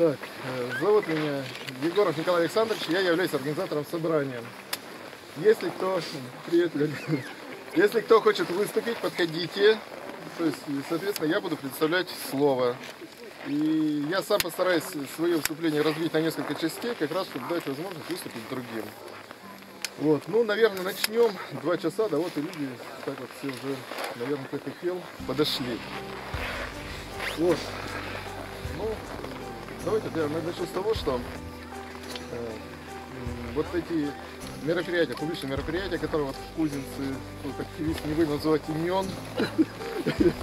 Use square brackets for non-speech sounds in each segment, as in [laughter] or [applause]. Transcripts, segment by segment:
Так, э, зовут меня Егоров Николай Александрович, я являюсь организатором собрания. Если кто, привет, Лёля. Если кто хочет выступить, подходите. То есть, соответственно, я буду предоставлять слово. И я сам постараюсь свое выступление развить на несколько частей, как раз, чтобы дать возможность выступить другим. Вот, ну, наверное, начнем. Два часа, да, вот и люди, так вот все уже, наверное, как и хотел, подошли. Вот. Ну, давайте я начну с того, что э, вот эти мероприятия, публичные мероприятия, которые вот кузинцы, тут активисты не будем называть имен, [laughs]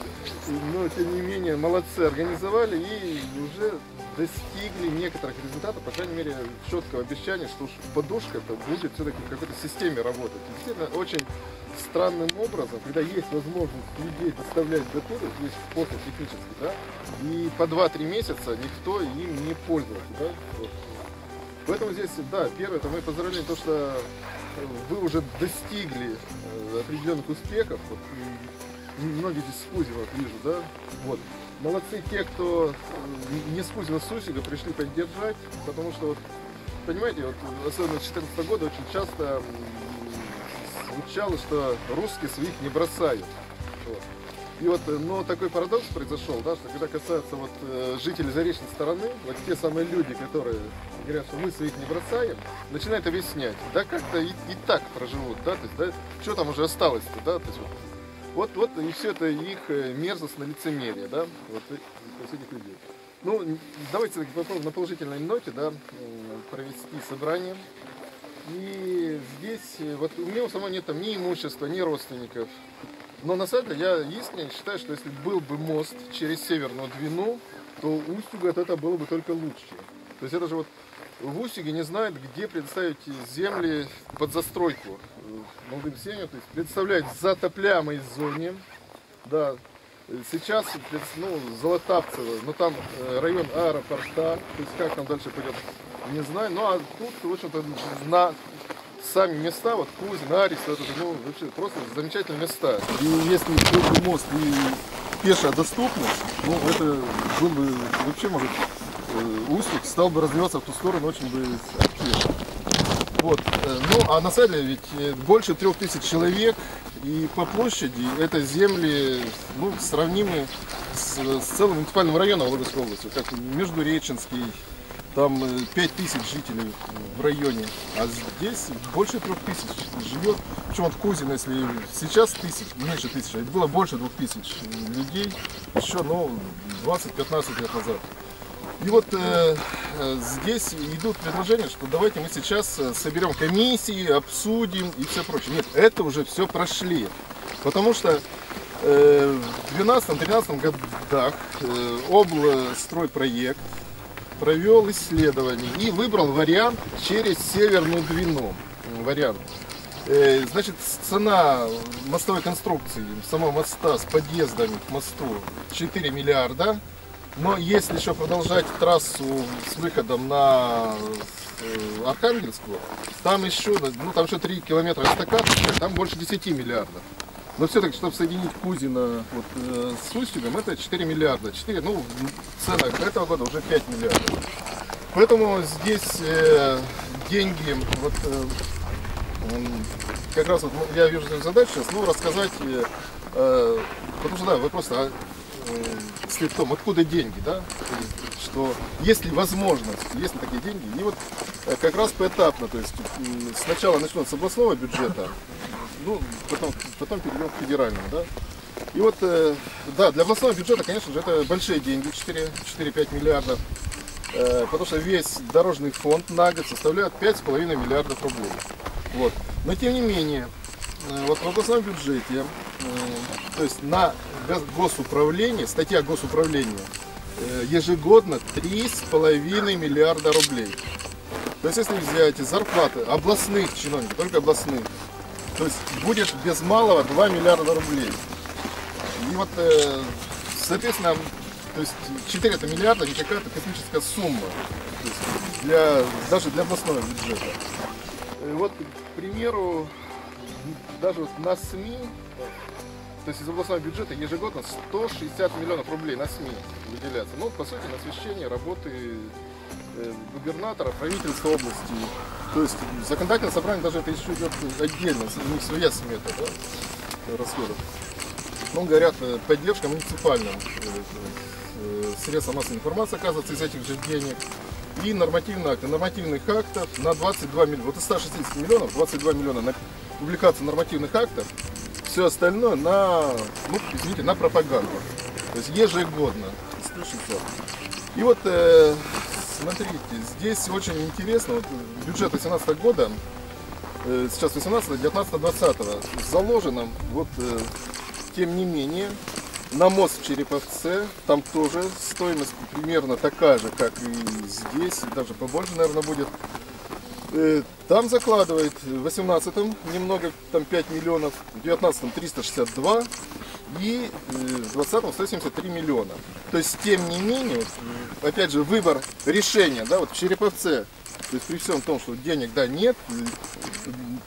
но тем не менее молодцы организовали и уже достигли некоторых результатов, по крайней мере, четкого обещания, что подушка это будет все-таки в какой-то системе работать. Действительно, очень странным образом, когда есть возможность людей доставлять до туда, то есть способ технический, да, и по 2-3 месяца никто им не пользовался, да, вот. Поэтому здесь, да, первое, это мы поздравляем то, что вы уже достигли э, определенных успехов. Вот, многие здесь с Кузева вот вижу, да. Вот. Молодцы те, кто э, не с Кузева, с пришли поддержать, потому что, вот, понимаете, вот, особенно с 2014 года очень часто звучало, что русские своих не бросают. Вот. И вот, э, но такой парадокс произошел, да, что когда касается вот э, жителей заречной стороны, вот те самые люди, которые говорят, что мы своих не бросаем, начинают объяснять, да как-то и, и так проживут, да, то есть, да, что там уже осталось-то, да, то есть вот, вот, вот и все это их э, мерзость на лицемерие, да, вот, э, этих людей. Ну, давайте на положительной ноте, да, м, провести собрание. И здесь, э, вот у меня у самого нет там ни имущества, ни родственников. Но на самом деле я искренне считаю, что если был бы мост через Северную Двину, то Устюгу от этого было бы только лучше. То есть это же вот в Устюге не знают, где предоставить земли под застройку э, молодым семьям, то есть предоставлять в затопляемой зоне, да, Сейчас, ну, Золотавцево, ну там э, район аэропорта, то есть как там дальше пойдет, не знаю. Ну а тут, в общем-то, на сами места, вот Кузин, Арис, это, ну, вообще просто замечательные места. И если был бы мост и пешая доступность, ну, это был бы вообще, может, э, Устюг стал бы развиваться в ту сторону очень бы активно. Вот. э, Ну, а на самом деле ведь э, больше трех тысяч человек, и по площади это земли ну, сравнимы с, с целым муниципальным районом Вологодской области, как Междуреченский, там э, пять тысяч жителей в районе, а здесь больше трех тысяч живет. Причем от Кузина, если сейчас тысяч, меньше тысячи, это было больше двух тысяч людей еще, ну, 20-15 лет назад. И вот э, э, здесь идут предложения, что давайте мы сейчас э, соберем комиссии, обсудим и все прочее. Нет, это уже все прошли. Потому что э, в 2012-2013 годах э, облстройпроект провел исследование и выбрал вариант через Северную Двину. Вариант. Э, Значит, цена мостовой конструкции самого моста с подъездами к мосту 4 миллиарда. Но если еще продолжать трассу с выходом на э, Архангельскую, там еще, ну, там еще 3 километра эстакады, там больше 10 миллиардов. Но все-таки, чтобы соединить Кузина вот, э, с Устюгом, это 4 миллиарда. 4, ну, в ценах этого года уже 5 миллиардов. Поэтому здесь э, деньги, вот, э, как раз вот я вижу задачу сейчас, ну, рассказать, э, э, потому что, да, вопрос, а, э, в том, откуда деньги, да, что есть ли возможность, есть ли такие деньги, и вот э, как раз поэтапно, то есть сначала начнут с областного бюджета, ну, потом, потом перейдем к федеральному, да. И вот, э, да, для областного бюджета, конечно же, это большие деньги, 4 4-5 миллиардов, э, потому что весь дорожный фонд на год составляет 5,5 миллиардов рублей. Вот. Но тем не менее, э, вот в областном бюджете, э, то есть на госуправление, статья госуправления, э, ежегодно 3,5 миллиарда рублей. То есть если взять зарплаты областных чиновников, только областных, то есть будет без малого 2 миллиарда рублей. И вот, э, соответственно, то есть 4 это миллиарда не какая-то космическая сумма. То есть для, даже для областного бюджета. Э, Вот, к примеру, даже вот на СМИ то есть из областного бюджета ежегодно 160 миллионов рублей на СМИ выделяется. Ну, по сути, на освещение работы э, губернатора, правительства области. То есть законодательное собрание даже это еще идет отдельно, у них своя смета да, расходов. Ну, говорят, э, поддержка муниципальным э, средствам массовой информации оказывается из этих же денег. И нормативные акты. Нормативных актов на 22 миллиона. Вот из 160 миллионов 22 миллиона на публикацию нормативных актов. Все остальное на, ну, извините, на пропаганду. То есть ежегодно. 160. И вот, э, смотрите, здесь очень интересно. Вот, бюджет 2018 года, э, сейчас 18, 19, 20 заложено, вот, э, тем не менее, на мост в Череповце, там тоже стоимость примерно такая же, как и здесь, даже побольше, наверное, будет. Э, Там закладывает в 18-м немного, там 5 миллионов, в 19-м 362 и э, в 20-м 173 миллиона. То есть, тем не менее, опять же, выбор решения, да, вот в Череповце, то есть при всем том, что денег, да, нет,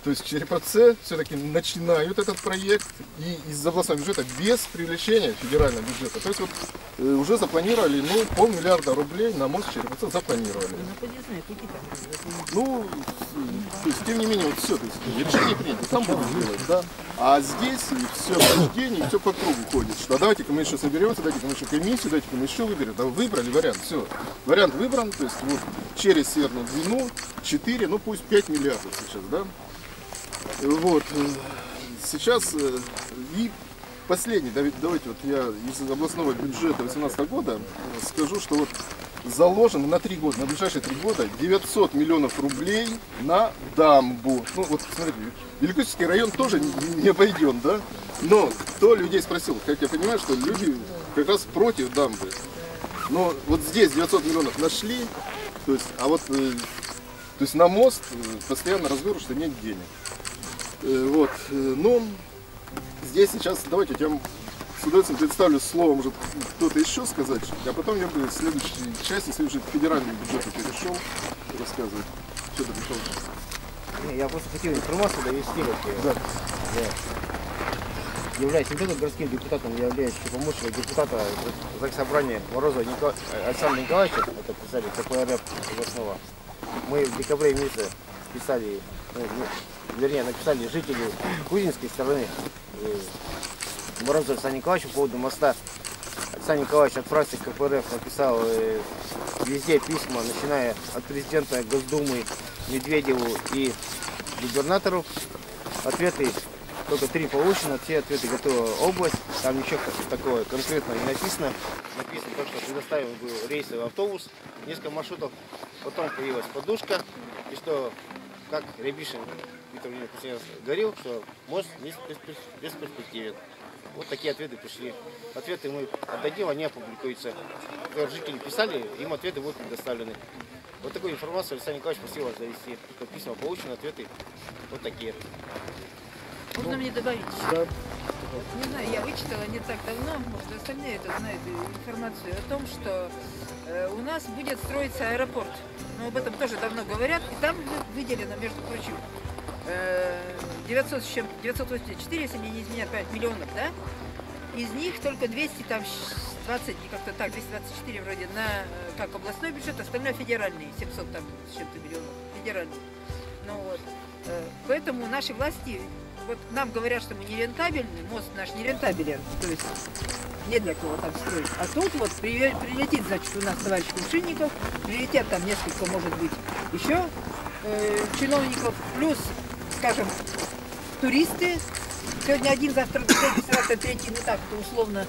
то есть Череповце все-таки начинают этот проект и из областного бюджета без привлечения федерального бюджета. То есть вот э, уже запланировали, ну, полмиллиарда рублей на мост Череповце запланировали. Ну, то есть, тем не менее, вот все, то есть, решение принято, там будут делать, да. А здесь все обсуждение, все по кругу ходит, что а давайте-ка мы еще соберемся, дайте-ка мы еще комиссию, дайте-ка мы еще выберем. Да, выбрали вариант, все. Вариант выбран, то есть вот через северную длину 4, ну пусть 5 миллиардов сейчас, да. Вот. э, Сейчас э, и последний, давайте вот я из областного бюджета 2018 года э, скажу, что вот заложено на три года, на ближайшие три года 900 миллионов рублей на дамбу. Ну вот смотрите, Великосовский район тоже не обойден, да? Но кто людей спросил, как я понимаю, что люди как раз против дамбы. Но вот здесь 900 миллионов нашли, то есть, а вот э, то есть на мост э, постоянно разговор, что нет денег. Э, Вот, но здесь сейчас давайте я вам с удовольствием представлю слово, может кто-то еще сказать, а потом я бы в следующей части, если уже к федеральному бюджету перешел, рассказывать. Что ты пришел? Не, Я просто хотел информацию довести. Вот, э, Да. Являюсь не только городским депутатом, я являюсь помощником депутата ЗАГС собрания Морозова Нико- э, Александра Николаевича, это представитель КПРФ областного. Мы в декабре месяце писали, ну, ну, вернее, написали жители Кузинской стороны э, Морозова Александра Николаевича по поводу моста. Александр Николаевич от фракции КПРФ написал э, везде письма, начиная от президента Госдумы Медведеву и губернатору. Ответы только три получено, все ответы готова область, там ничего такого конкретного не написано. Написано то, что предоставим был рейсовый автобус, несколько маршрутов, потом появилась подушка, и что, как Рябишин Виктор Владимирович говорил, что мост не бесперс- бесперспективен. Вот такие ответы пришли. Ответы мы отдадим, они опубликуются. Как Жители писали, им ответы будут предоставлены. Вот такую информацию Александр Николаевич просил вас завести. Письма получены, ответы вот такие. Можно мне добавить? Да. Не знаю, я вычитала не так давно, может остальные это знают э, информацию о том, что э, у нас будет строиться аэропорт. Но об этом тоже давно говорят, и там вы- выделено, между прочим, э, 900 с чем, 984, если мне не изменяет память, миллионов, да? Из них только 200, там, щ- 20, и как-то так, 224 вроде на, э, как областной бюджет, остальное федеральный, 700 там с чем-то миллионов, федеральный. Ну вот, поэтому наши власти вот нам говорят, что мы нерентабельны, мост наш нерентабелен, то есть не для кого там строить. А тут вот при- прилетит, значит, у нас товарищ Кувшинников, прилетят там несколько, может быть, еще э, чиновников, плюс, скажем, туристы. Сегодня один, завтра другой, завтра третий, ну так, то условно.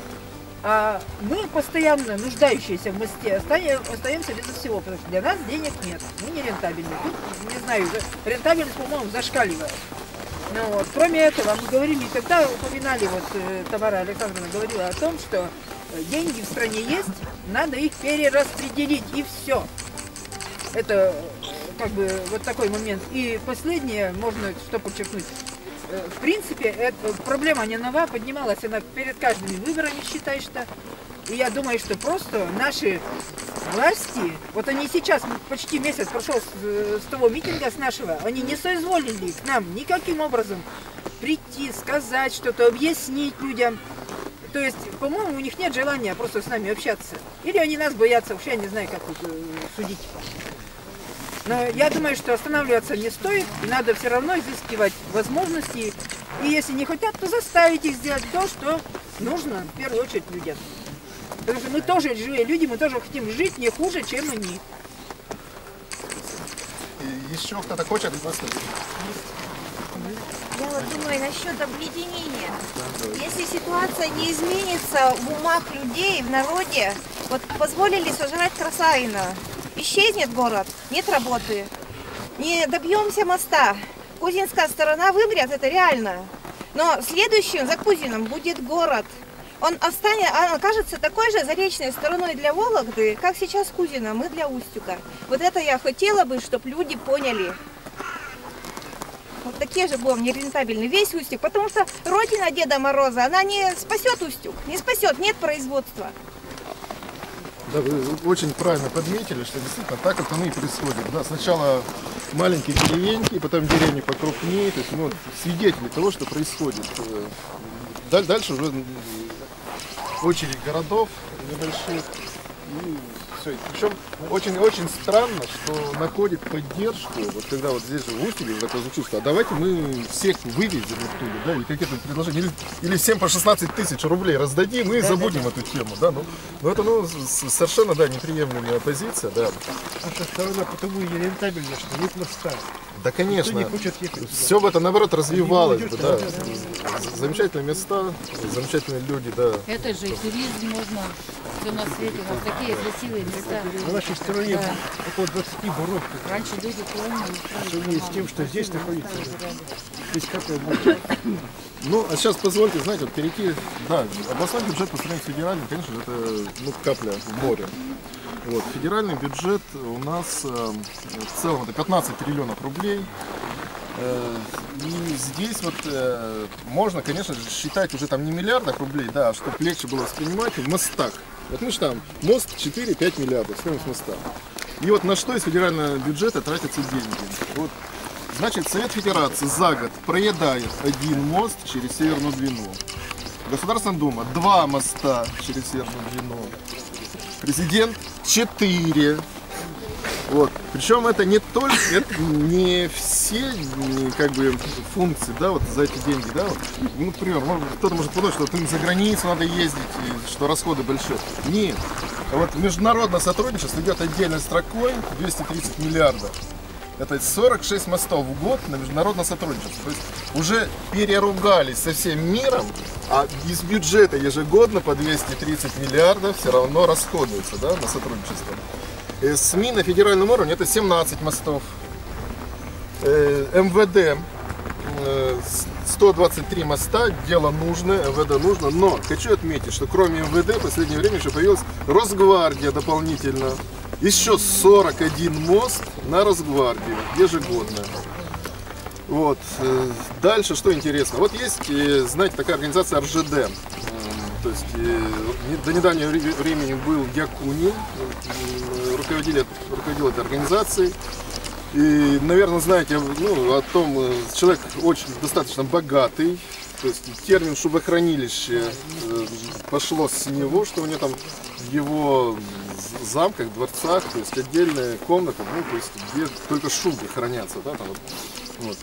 А мы постоянно нуждающиеся в мосте остаем- остаемся без всего, потому что для нас денег нет. Мы не рентабельны. Тут, не знаю, рентабельность, по-моему, зашкаливает. Ну, вот. Кроме этого, мы говорили, тогда упоминали, вот э, Тамара Александровна говорила о том, что э, деньги в стране есть, надо их перераспределить, и все. Это э, как бы вот такой момент. И последнее, можно что подчеркнуть, в принципе, эта проблема не нова, поднималась она перед каждыми выборами, считай, что. И я думаю, что просто наши власти, вот они сейчас, почти месяц прошел с, с того митинга с нашего, они не соизволили к нам никаким образом прийти, сказать что-то, объяснить людям. То есть, по-моему, у них нет желания просто с нами общаться. Или они нас боятся, вообще я не знаю, как тут э, судить. Но я думаю, что останавливаться не стоит, надо все равно изыскивать возможности. И если не хотят, то заставить их сделать то, что нужно в первую очередь людям. Потому что мы тоже живые люди, мы тоже хотим жить не хуже, чем они. И еще кто-то хочет выступить? Я вот думаю насчет объединения. Если ситуация не изменится в умах людей, в народе, вот позволили сожрать Красавина, исчезнет город, нет работы, не добьемся моста, Кузинская сторона вымрет, это реально. Но следующим за Кузином будет город. Он останется, он окажется такой же заречной стороной для Вологды, как сейчас Кузина, мы для Устюга. Вот это я хотела бы, чтобы люди поняли. Вот такие же будем нерентабельны. Весь Устюг. Потому что родина Деда Мороза, она не спасет Устюг. Не спасет, нет производства. Да, вы очень правильно подметили, что действительно так это оно и происходит. Да, сначала маленькие деревеньки, потом деревни покрупнее, то есть ну, вот свидетели того, что происходит. Э, даль- Дальше уже очередь городов небольших. И все. Причем очень-очень странно, что находит поддержку, вот когда вот здесь же в Устюге такое чувство, а давайте мы всех вывезем оттуда, да, и какие-то предложения, или, или всем по 16 тысяч рублей раздадим и забудем эту тему, да, ну, ну это, ну, совершенно, да, неприемлемая позиция, да. Наша сторона потому и нерентабельна, что нет моста. Да, конечно. не хочет ехать туда. Все бы это, наоборот, развивалось бы, да. Замечательные места, замечательные люди, да. Это же и туризм можно. Все на свете. У нас такие красивые. На нашей стороне Да. около 20 буров. Раньше люди помнили. По сравнению с тем, что здесь находится. Здесь какое будет. Ну, а сейчас позвольте, знаете, вот перейти, да, областной бюджет по сравнению с федеральным, конечно же, это ну, капля в море. Вот, федеральный бюджет у нас э, в целом это 15 триллионов рублей. Э, И здесь вот э, можно, конечно же, считать уже там не миллиардах рублей, да, а чтобы легче было воспринимать, в мостах. Вот мы считаем, мост 4-5 миллиардов, стоимость моста. И вот на что из федерального бюджета тратятся деньги? Вот Значит, Совет Федерации за год проедает один мост через Северную Двину. Государственная Дума два моста через Северную Двину. Президент четыре. Вот. Причем это не только, это не все м, как бы функции, да, вот за эти деньги, да, вот. Ну, например, кто-то может подумать, что им за границу надо ездить, и что расходы большие. Нет. Вот международное сотрудничество идет отдельной строкой 230 миллиардов. Это 46 мостов в год на международное сотрудничество. То есть уже переругались со всем миром, а из бюджета ежегодно по 230 миллиардов все равно расходуется да, на сотрудничество. Э, СМИ на федеральном уровне это 17 мостов. Э, МВД э, с- 123 моста, дело нужное, МВД нужно, но хочу отметить, что кроме МВД в последнее время еще появилась Росгвардия дополнительно. Еще 41 мост на Росгвардию ежегодно. Вот. э, Дальше что интересно. Вот есть, э, знаете, такая организация РЖД. То есть э, до недавнего вре- времени был Якунин, м, руководитель, руководил этой организацией. И, наверное, знаете ну, о том, э, человек очень достаточно богатый. То есть термин шубохранилище э, пошло с него, что у него там в его замках, дворцах, то есть отдельная комната, ну, то есть где только шубы хранятся, да, там вот. Вот.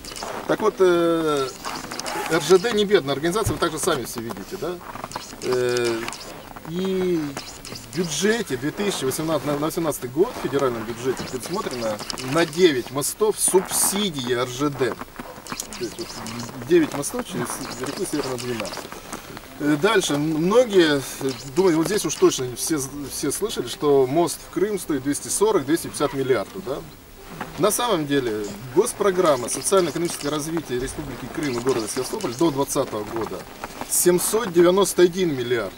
Так вот, э, РЖД не бедная организация, вы также сами все видите, да? Э, и в бюджете 2018 на 2018 год, в федеральном бюджете, предусмотрено на 9 мостов субсидии РЖД. То есть вот 9 мостов через реку Северная Двина. Э, Дальше, многие, э, думаю, вот здесь уж точно все, все слышали, что мост в Крым стоит 240-250 миллиардов, да? На самом деле, госпрограмма социально-экономическое развитие Республики Крым и города Севастополь до 2020 года 791 миллиард.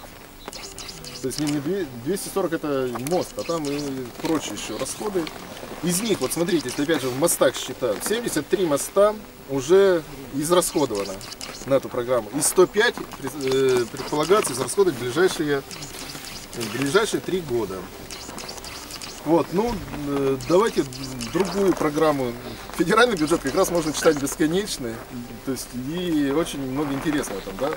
То есть не не две- 240 это мост, а там и прочие еще расходы. Из них, вот смотрите, если опять же в мостах считают, 73 моста уже израсходовано на эту программу. И 105 пред- э, предполагается израсходовать в ближайшие, в ближайшие три года. Вот, ну, э, давайте другую программу федеральный бюджет как раз можно читать бесконечно, то есть и очень много интересного там, да.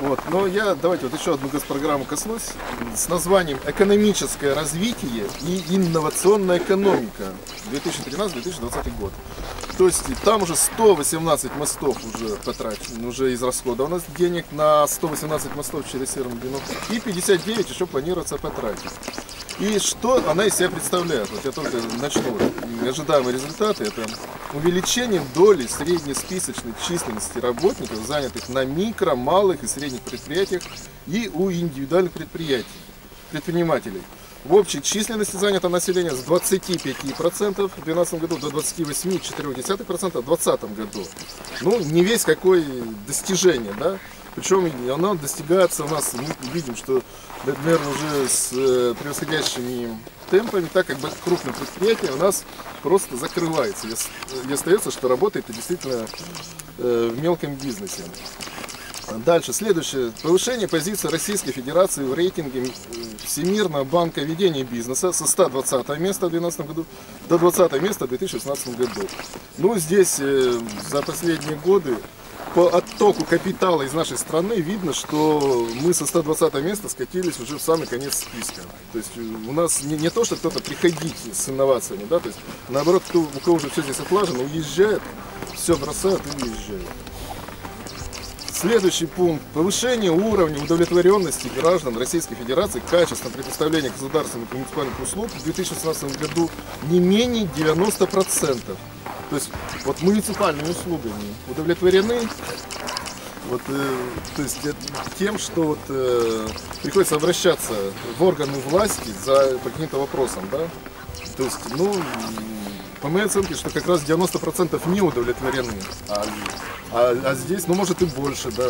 Вот. Но я давайте вот еще одну госпрограмму коснусь с названием «Экономическое развитие и инновационная экономика 2013-2020 год». То есть там уже 118 мостов уже потрачено, уже израсходовано денег на 118 мостов через Северную Двину и 59 еще планируется потратить. И что она из себя представляет? Вот я только начну. Ожидаемые результаты это увеличение доли среднесписочной численности работников, занятых на микро, малых и средних предприятиях и у индивидуальных предприятий, предпринимателей. В общей численности занятого населения с 25% в 2012 году до 28,4% в 2020 году. Ну, не весь какое достижение, да? Причем оно достигается у нас, мы видим, что, наверное, уже с э, превосходящими темпами, так как бы крупные предприятия у нас просто закрывается. И, и остается, что работает действительно э, в мелком бизнесе. Дальше, следующее. Повышение позиции Российской Федерации в рейтинге Всемирного банка ведения бизнеса со 120 места в 2012 году до 20 места в 2016 году. Ну, здесь э, за последние годы по оттоку капитала из нашей страны видно, что мы со 120 места скатились уже в самый конец списка. То есть у нас не, не то, что кто-то приходит с инновациями, да, то есть наоборот, кто, у кого уже все здесь отлажено, уезжает, все бросают и уезжают. Следующий пункт. Повышение уровня удовлетворенности граждан Российской Федерации качеством предоставления государственных и муниципальных услуг в 2016 году не менее 90%. То есть вот муниципальными услугами удовлетворены вот, э, то есть э, тем, что вот, э, приходится обращаться в органы власти за каким-то вопросам, да. То есть, ну, по моей оценке, что как раз 90% не удовлетворены. А, а, а здесь, ну, может и больше, да.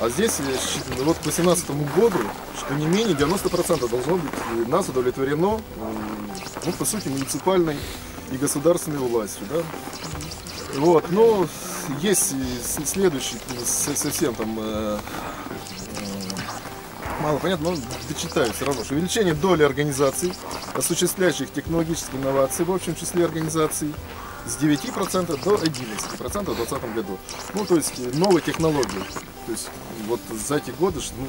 А здесь, считаю, вот к 2018 году, что не менее 90% должно быть э, нас удовлетворено, э, ну, по сути, муниципальной и государственной властью, да. Вот, но есть следующий, совсем там э, э, мало понятно, но дочитаю все равно, что увеличение доли организаций, осуществляющих технологические инновации в общем числе организаций, с 9% до 11% в 2020 году. Ну, то есть э, новые технологии. То есть вот за эти годы ну,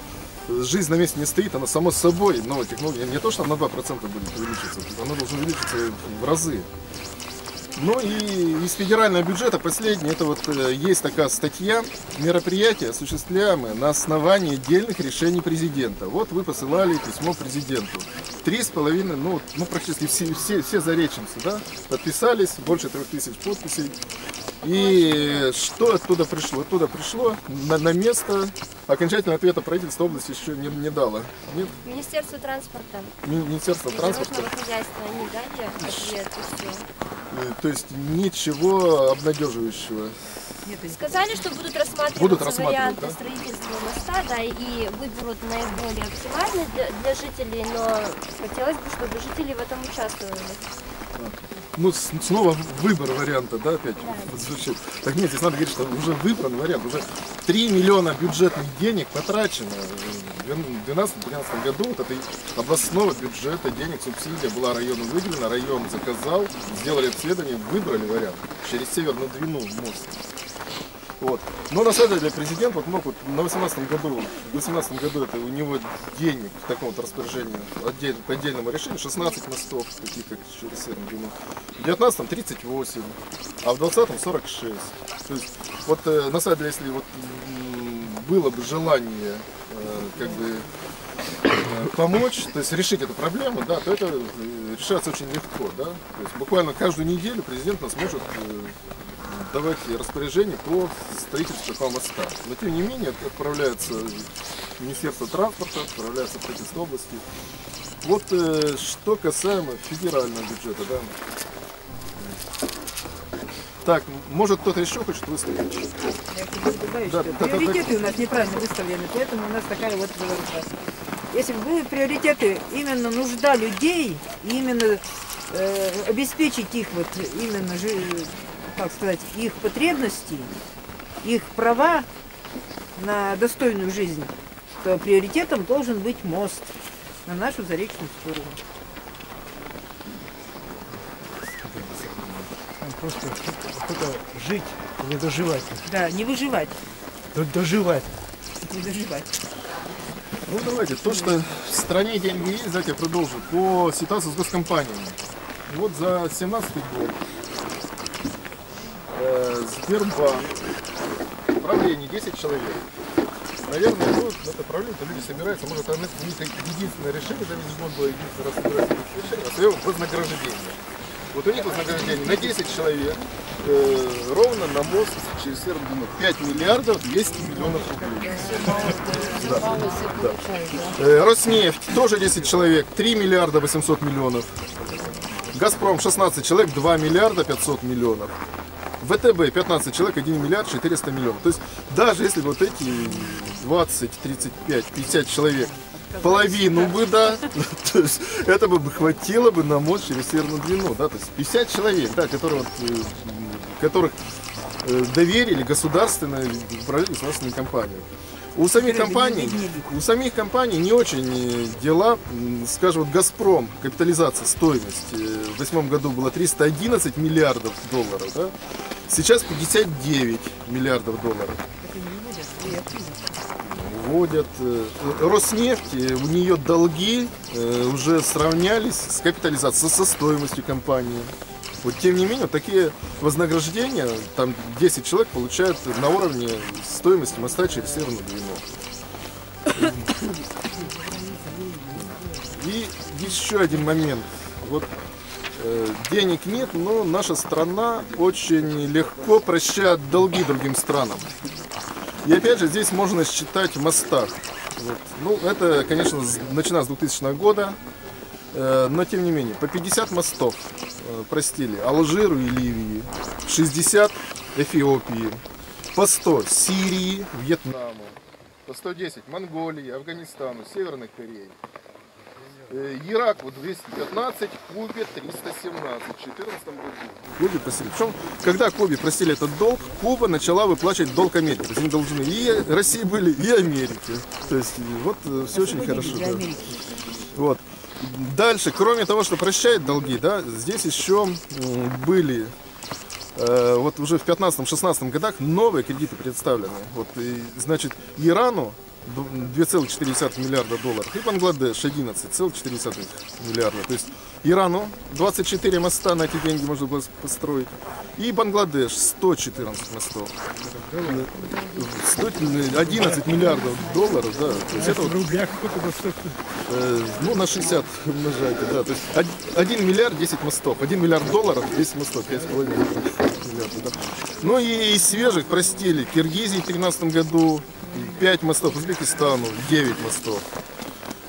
жизнь на месте не стоит, она само собой, новая технология, не то, что на 2% будет увеличиться, она должна увеличиться в разы. Ну и из федерального бюджета последнее, это вот э, есть такая статья, мероприятия, осуществляемые на основании отдельных решений президента. Вот вы посылали письмо президенту. Три с половиной, ну, ну практически все, все, все зареченцы, да, подписались, больше трех тысяч подписей. И что оттуда пришло? Оттуда пришло на, на место. Окончательного ответа правительство области еще не, не дало. Нет? Министерство транспорта Ми- Министерство и транспорта. хозяйства они дали ответ. Э, То есть ничего обнадеживающего. Сказали, что будут рассматриваться Будут рассматривать, варианты да? строительства моста, да, и выберут наиболее оптимальный для, для жителей, но хотелось бы, чтобы жители в этом участвовали. Ну, снова выбор варианта, да, опять звучит. Так нет, здесь надо говорить, что уже выбран вариант. Уже 3 миллиона бюджетных денег потрачено. В 2012-2013 году вот этой областного бюджета денег, субсидия была району выделена, район заказал, сделали обследование, выбрали вариант через Северную Двину мост. Вот. Но на самом деле президент вот мог вот на 18 году, в 18 году это у него денег в таком вот распоряжении отдель- по отдельному решению 16 мостов, таких как через Двину. В 19 38, а в 20 46. То есть вот э, на самом деле, если вот было бы желание э, как бы э, помочь, то есть решить эту проблему, да, то это решается очень легко, да. То есть буквально каждую неделю президент нас может давать распоряжение по строительству такого моста. Но тем не менее отправляется Министерство транспорта, отправляется правительство области. Вот э, что касаемо федерального бюджета, да. Так, может кто-то еще хочет выступить? Я добавить, Да, что да, да, приоритеты у нас неправильно выставлены, поэтому у нас такая вот заваруха. Если бы были приоритеты именно нужда людей, именно э, обеспечить их вот именно, как сказать, их потребности, их права на достойную жизнь, то приоритетом должен быть мост на нашу заречную сторону. просто охота жить, не доживать. Да, не выживать, Д- Доживать. не доживать. Ну давайте, то, что в стране деньги есть, давайте я продолжу. По ситуации с госкомпаниями. Вот за 17 год э, Сбербанк, правление 10 человек. Наверное, ну, это правление, то люди собираются, может, это них единственное решение весь год было, единственное раз собирается решение, а свое вознаграждение. Вот у них вознаграждение на 10 человек э, ровно на мост через Сербину 5 миллиардов 200 миллионов рублей. Э, Роснефть тоже 10 человек, 3 миллиарда 800 миллионов. Газпром 16 человек, 2 миллиарда 500 миллионов. ВТБ 15 человек, 1 миллиард 400 миллионов. То есть даже если вот эти 20, 35, 50 человек половину бы, да, [laughs] то есть это бы хватило бы на мост через Северную Двину, да, то есть 50 человек, да, которые, э, которых э, доверили государственной управление государственной компании. У самих компаний, у самих компаний не очень э, дела, скажем, вот Газпром, капитализация, стоимость в восьмом году была 311 миллиардов долларов, да? Сейчас 59 миллиардов долларов. Вводят. э, Роснефть, э, у нее долги э, уже сравнялись с капитализацией, со стоимостью компании. Вот тем не менее, такие вознаграждения, там 10 человек получают на уровне стоимости моста через Северную Двину. И еще один момент. Вот э, денег нет, но наша страна очень легко прощает долги другим странам. И опять же, здесь можно считать в мостах. Вот. Ну, это, конечно, начиная с 2000 года, Э, но тем не менее, по 50 мостов э, простили Алжиру и Ливии, 60 Эфиопии, по 100 Сирии, Вьетнаму, по 110 Монголии, Афганистану, Северной Корее. Э, Ирак вот 215, Кубе 317 в 2014 году. Кубе просили. Причем, когда Кубе просили этот долг, Куба начала выплачивать долг Америки. То есть они должны и России были, и Америке. То есть вот все очень хорошо. да. Вот. Дальше, кроме того, что прощает долги, да, здесь еще были э, вот уже в 15-16 годах новые кредиты представлены. Вот, и, значит, Ирану 2,4 миллиарда долларов и Бангладеш 11,4 миллиарда. То есть Ирану 24 моста на эти деньги можно было построить. И Бангладеш 114 мостов. 111 миллиардов долларов, да. То есть это вот В рублях? Э, ну, на 60 умножайте, да. То есть 1 миллиард 10 мостов. 1 миллиард долларов 10 мостов. 5,5 миллиардов, да. Ну и из свежих простили Киргизии в 2013 году 5 мостов, Узбекистану 9 мостов.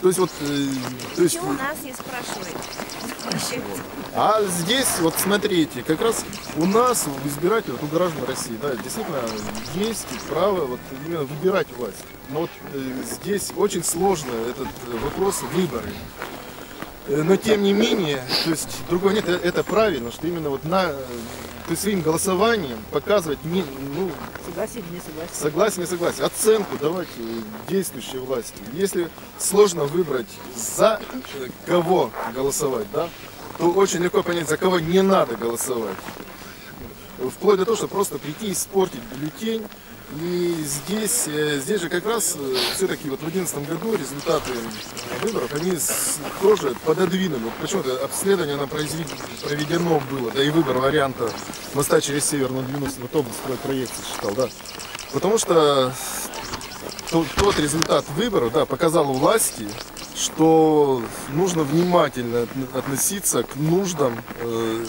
То есть вот, э, то есть, Почему у нас не спрашивают? а здесь, вот смотрите, как раз у нас, у избирателей, вот у граждан России, да, действительно есть право вот именно выбирать власть. Но вот э, здесь очень сложно этот вопрос выборы. Э, Но тем не менее, то есть другого нет, это правильно, что именно вот на, есть своим голосованием показывать не, ну, Согласен, не согласен. Согласен, не согласен. Оценку давать э, действующей власти. Если сложно выбрать за кого голосовать, да, то очень легко понять, за кого не надо голосовать. Вплоть до того, что просто прийти и испортить бюллетень. И здесь, э, здесь же как раз все-таки вот в 2011 году результаты выборов, они тоже пододвинули. Вот Почему-то обследование оно проведено было, да и выбор варианта моста через Северную Двину, вот область проекции считал, да. Потому что то- тот результат выборов да, показал власти, что нужно внимательно отн- относиться к нуждам, э, э,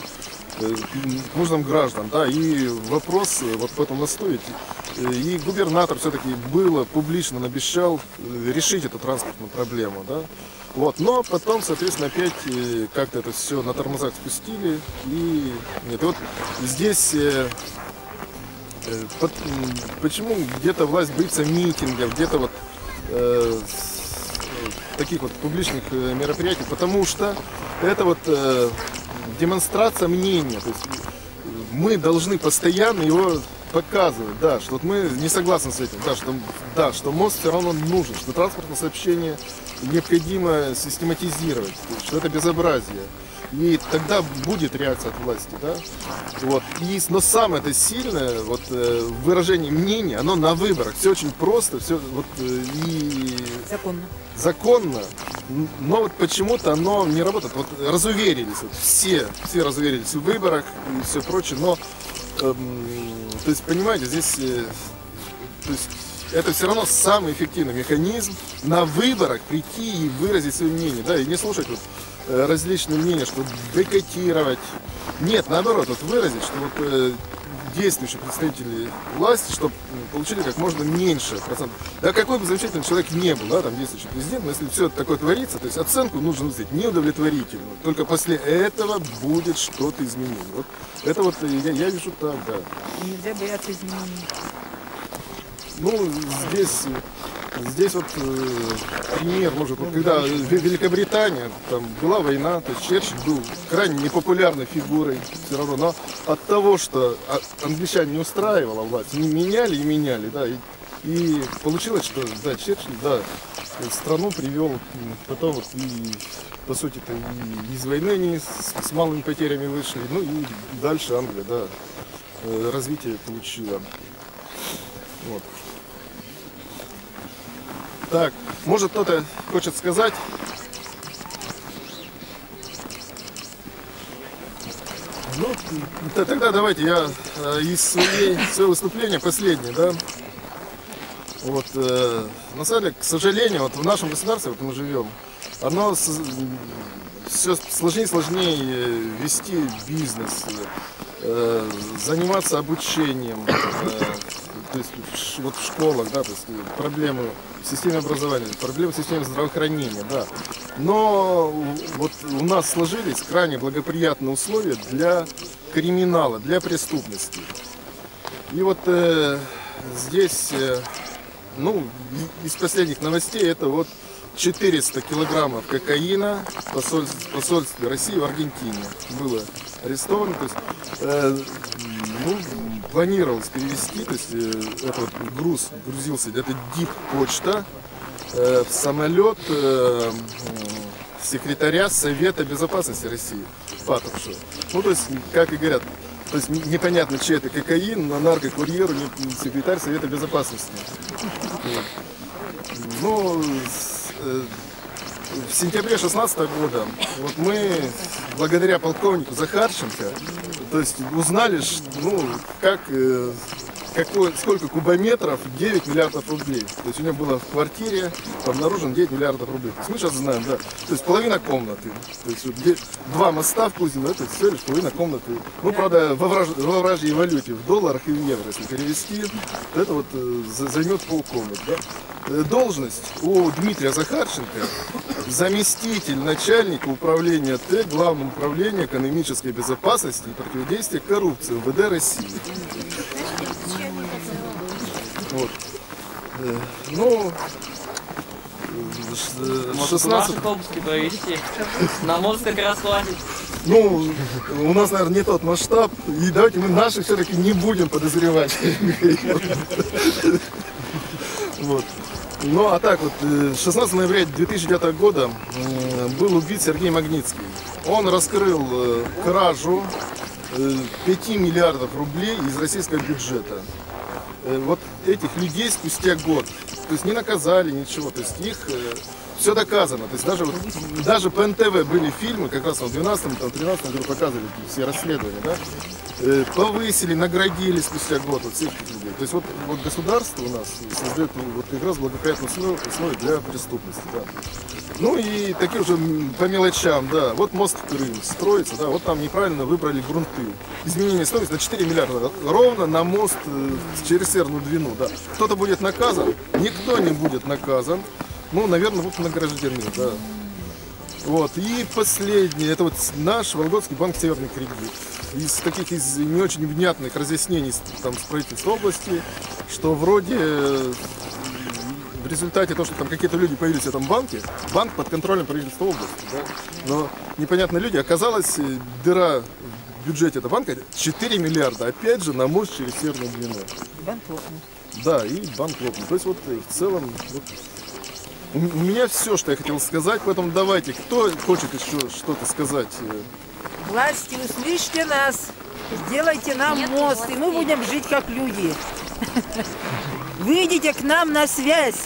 нуждам граждан. Да, и вопрос э, вот этому мосту, ведь, э, и губернатор все-таки было публично обещал э, решить эту транспортную проблему. Да. Вот, но потом, соответственно, опять э, как-то это все на тормозах спустили. И нет, вот здесь э, Э, почему где-то власть боится митингов, где-то вот э, э, таких вот публичных э, мероприятий? Потому что это вот э, демонстрация мнения. То есть мы должны постоянно его показывать, да, что вот мы не согласны с этим, да, что, да, что мост все равно нужен, что транспортное сообщение необходимо систематизировать, что это безобразие. И тогда будет реакция от власти, да? Вот. И, но самое это сильное вот, э, выражение мнения, оно на выборах. Все очень просто, все вот, э, и Законно. законно, но вот почему-то оно не работает. Вот разуверились, вот все, все разуверились в выборах и все прочее, но, эм, то есть, понимаете, здесь, э, то есть, это все равно самый эффективный механизм на выборах прийти и выразить свое мнение, да, и не слушать вот различные мнения, чтобы бойкотировать. Нет, наоборот, вот выразить, что вот э, действующие представители власти, чтобы получили как можно меньше процентов. Да какой бы замечательный человек не был, да, там действующий президент, но если все такое творится, то есть оценку нужно выставить неудовлетворительную. Только после этого будет что-то изменение. Вот это вот э, я, я вижу так, да. Нельзя бояться изменений. Ну, здесь, здесь вот э, пример, может, вот когда Великобритания, там была война, то есть Черчилль был крайне непопулярной фигурой все равно, но от того, что а- англичан не устраивала власть, не меняли и меняли, да, и, и получилось, что, да, Черчилль, да, страну привел потом вот и по сути-то и из войны они с, с малыми потерями вышли, ну и дальше Англия, да, э, развитие получила. Вот. Так, может кто-то хочет сказать? Ну, тогда давайте я э, из своего выступления последнее, да. Вот, э, на самом деле, к сожалению, вот в нашем государстве, вот мы живем, оно все сложнее и сложнее э, вести бизнес, э, заниматься обучением, э, то есть вот в школах, да, то есть проблемы в системе образования, проблемы в системе здравоохранения, да. Но вот у нас сложились крайне благоприятные условия для криминала, для преступности. И вот э, здесь, э, ну, из последних новостей, это вот 400 килограммов кокаина в посольстве, посольстве России в Аргентине было арестовано. То есть, э, ну, планировалось перевести, то есть э, этот груз грузился, это дип почта э, в самолет э, секретаря Совета Безопасности России Патрушева. Ну, то есть, как и говорят, то есть непонятно, чей это кокаин, но наркокурьер, секретарь Совета Безопасности. Ну, э, в сентябре 16 года вот мы, благодаря полковнику Захарченко, то есть узнали, ну, как, э, какой, сколько кубометров 9 миллиардов рублей. То есть у него было в квартире обнаружено 9 миллиардов рублей. Есть мы сейчас знаем, да. То есть половина комнаты. То есть вот два моста в Кузино, это всего лишь половина комнаты. Ну, правда, во, враж- во вражьей валюте, в долларах и в евро, если перевести, то это вот э, за- займет полкомнаты. Да? Э, Должность у Дмитрия Захарченко заместитель начальника управления Т Главного управления экономической безопасности и противодействия коррупции МВД России. Вот. Э, Ну, э, ш- э, Может, 16 наши обыски провести? На мост как раз хватит. Ну, у нас, наверное, не тот масштаб. И давайте мы наших все-таки не будем подозревать. Вот. Ну, а так вот, э, 16 ноября 2009 года был убит Сергей Магнитский. Он раскрыл э, кражу э, 5 миллиардов рублей из российского бюджета. Э, Вот этих людей спустя год, то есть не наказали, ничего, то есть их все доказано. То есть даже, вот, даже по НТВ были фильмы, как раз в 12-13 году показывали все расследования, да? Э, повысили, наградили спустя год вот всех этих людей. То есть вот, вот государство у нас создает ну, вот как раз благоприятные условия, для преступности. Да. Ну и такие уже по мелочам, да. Вот мост в Крым строится, да, вот там неправильно выбрали грунты. Изменение стоимости на 4 миллиарда. Ровно на мост э, через Северную Двину, да. Кто-то будет наказан? Никто не будет наказан. Ну, наверное, будут награждены, да. Вот. И последнее, это вот наш Вологодский банк Северный кредит. Из таких из не очень внятных разъяснений там, с правительства области, что вроде э, в результате того, что там какие-то люди появились в этом банке, банк под контролем правительства области, да, но непонятные люди, оказалось э, дыра в бюджете этого банка 4 миллиарда, опять же, на мост через Северную Двину. Банк лопнул. Да, и банк лопнул. То есть вот э, в целом вот У меня все, что я хотел сказать, поэтому давайте, кто хочет еще что-то сказать? Власти, услышьте нас, сделайте нам мост, и мы будем жить как люди. [laughs] Выйдите к нам на связь.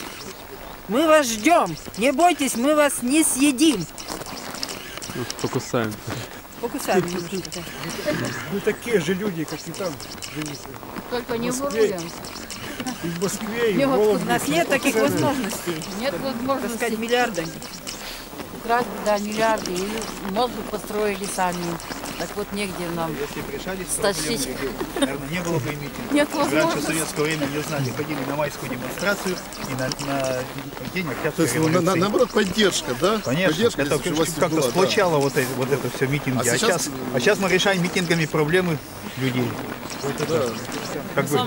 Мы вас ждем. Не бойтесь, мы вас не съедим. Покусаем. Покусаем [laughs] немножко. Мы такие же люди, как и там. Только не Москве. И в Москве, и в Вологде. У нас нет таких возможностей. Нет возможности сказать, миллиардами. украсть, да, миллиарды. И мозг построили сами. Так вот негде нам Если бы решались стащить. наверное, не было бы и митингов. Нет Раньше в возможности. советское время, не знали, ходили на майскую демонстрацию и на, на день То Октябрьской есть, ну, на- наоборот, поддержка, да? Конечно, Поддержка, это как-то была, да. сплочало вот, это, вот это все митинги. А А, сейчас- а сейчас мы решаем митингами проблемы людей. Вот это, как бы,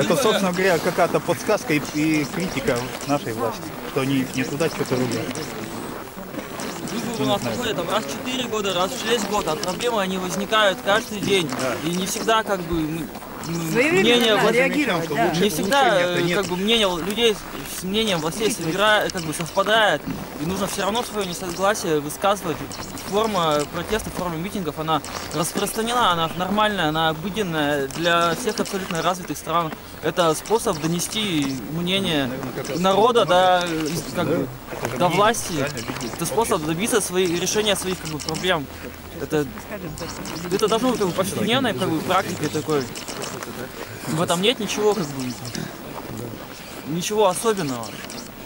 это, собственно говоря, какая-то подсказка и, и критика нашей власти, что они не туда что-то рубят. Выборы у нас проходят там, раз в 4 года, раз в 6 года, а проблемы они возникают каждый день. И не всегда как бы мы- Своевременно мнение власти- реагировать, да. не всегда э, как бы мнение людей с мнением властей собирает, как бы совпадает, и нужно все равно свое несогласие высказывать. Форма протеста, форма митингов, она распространена, она нормальная, она обыденная для всех абсолютно развитых стран. Это способ донести мнение народа до, как бы, до власти. Это способ добиться своих, решения своих как бы, проблем. Это, это должно быть как бы, повседневной как бы, практикой такой. В этом нет ничего как бы ничего особенного.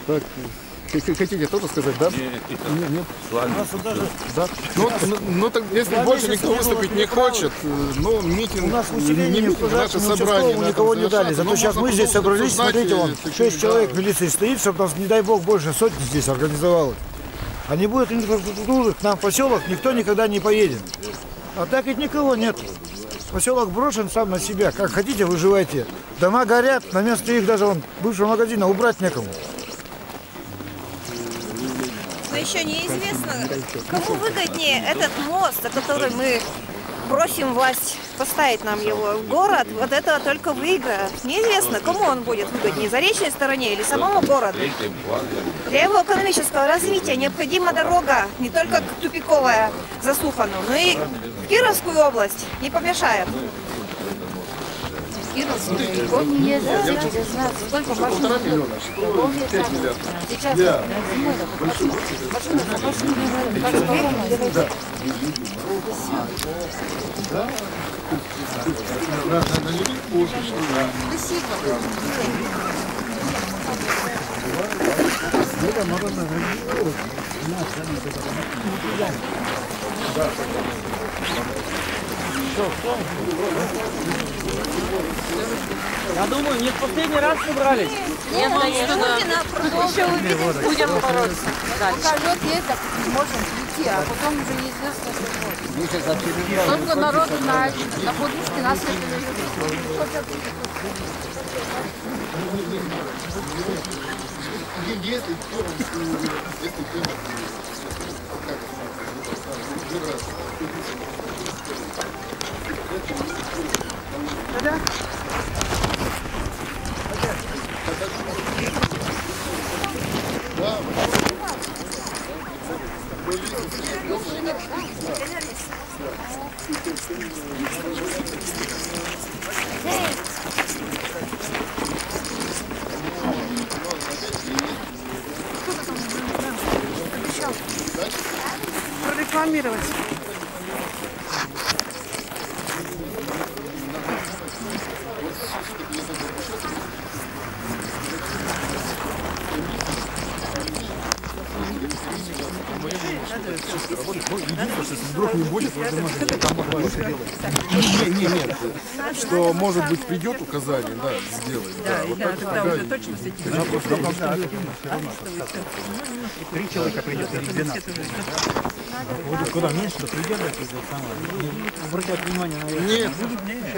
Так, хотите тоже сказать, да? Нет, нет. Да. Ну, ну, ну, так, если больше никто выступить не хочет, э, ну, митинг, У нас не усиление митинг, наше собрание. на никого не дали. Зато Ну, сейчас можно мы здесь собрались, смотрите, вон, такие, шесть да. человек милиции стоит, чтобы нас, не дай бог, больше сотни здесь организовалось. А не будет инфраструктуры, к нам в поселок никто никогда не поедет. А так ведь никого нет. Поселок брошен сам на себя. Как хотите, выживайте. Дома горят, на место их даже вон, бывшего магазина убрать некому. Но еще неизвестно, кому выгоднее этот мост, который мы просим власть поставить нам его в город, вот это только выиграет. Неизвестно, кому он будет выгоднее, заречной стороне или самому городу. Для его экономического развития необходима дорога, не только тупиковая за Сухану, но и в Кировскую область не помешает. Кировск Я думаю, не в последний раз собрались. Нет, конечно. Еще Будем бороться. Пока лед есть, так можем прийти, а потом уже неизвестно, что будет. Только народу на, на подушке нас это Если, если, если ты Вдруг не будет. Не, не, нет. Что, может быть, придет указание, да, сделать. Да, вот так тогда уже точно с этим Ну, Три человека придет или 12. Вот куда меньше, то придет это самое. Обратят внимание на это. Нет,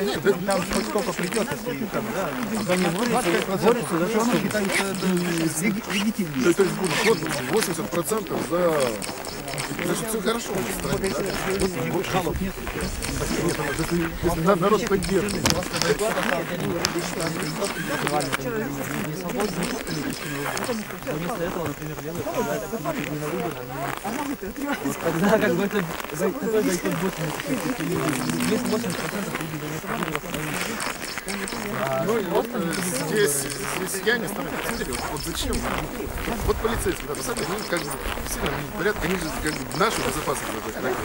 Нет, это там хоть сколько придет, если там, да, Когда не борются, борются за все то, равно чтобы считается это леги- легитимным. то есть будет вот 80% за Значит, все хорошо? Вот, народ поддерживает. Вместо этого, например, выборы, вот тогда как бы это за- такой бойкот будет Есть 80% людей за выборов и вот здесь крестьяне становятся смотрите, вот, зачем? Вот, полицейские, да, деле, они как бы сильно говорят, они же как бы нашу безопасность даже.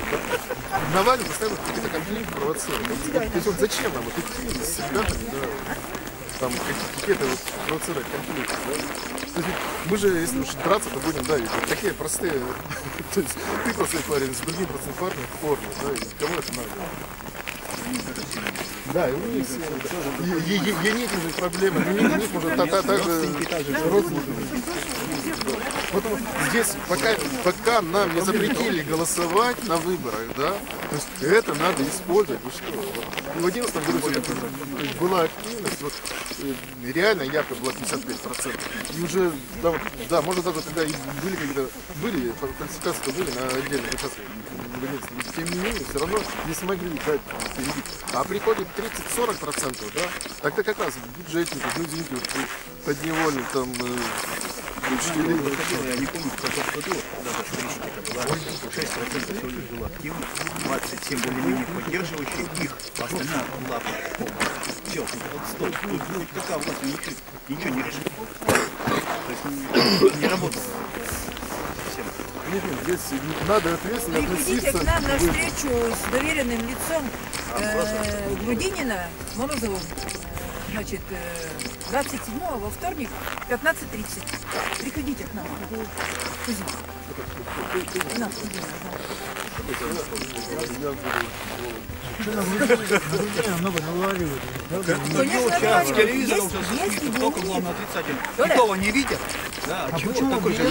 Навальный постоянно какие-то конфликты провоцирует. Вот, то есть вот зачем нам вот идти с ребятами, да, там какие- какие-то вот провоцировать конфликты, да? То есть мы же, если уж драться, то будем, да, вот такие простые, [laughs] то есть ты простой парень с другим простым парнем в форме, да, и кому это надо? Да, и у них. И- и- и- и же проблемы, у них, у них может та- та- так же родственники. Поэтому здесь, пока, пока нам не запретили голосовать на выборах, да, то есть это надо использовать. Вы что? Вот В 2011 году была активность, вот, э, реально ярко было 55%. И уже, да, да, может даже когда и были какие-то, были фальсификации, были на отдельных участках, в 11, но тем не менее, все равно не смогли дать перебить. А приходит 30-40%, да, тогда как раз бюджетников, ну извините, вот, подневольных там э, учителей, Я не помню, в каком году, даже статистика была, 6% всего лишь было активно, 27 более-менее их, а остальная была полностью. Все, стоп, тут будет такая власть, ничего, не решит. То есть не, не работало. Нет, здесь надо ответственно Приходите относиться к нам на встречу с доверенным лицом э, Грудинина Морозовым. Э, Значит, э, 27 во вторник, 15.30. Приходите к нам. Кузин. На, Кузин, ага. Что на Грудинина много наговаривают. Слышит, только главное отрицательно. Никого не видят. Да, а чего такой же?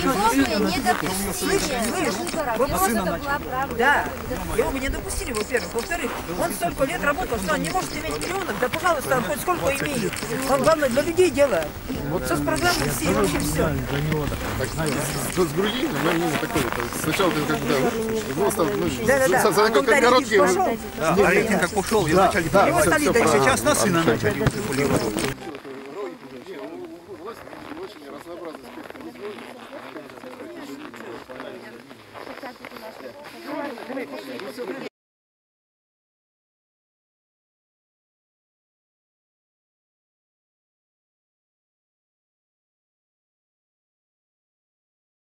Да, его бы не допустили, во-первых. Во-вторых, он столько лет работал, что он не может иметь миллионов, да пожалуйста, он хоть сколько имеет. Он главное для людей делает. Вот все, и вообще все. Для него так. с, с Грудининым, мое мнение такое, сначала ты как бы, да, за, за а такой когда короткий... Да, а рейтинг как ушел, Да, да, дальше. правильно. Сейчас на сына начали.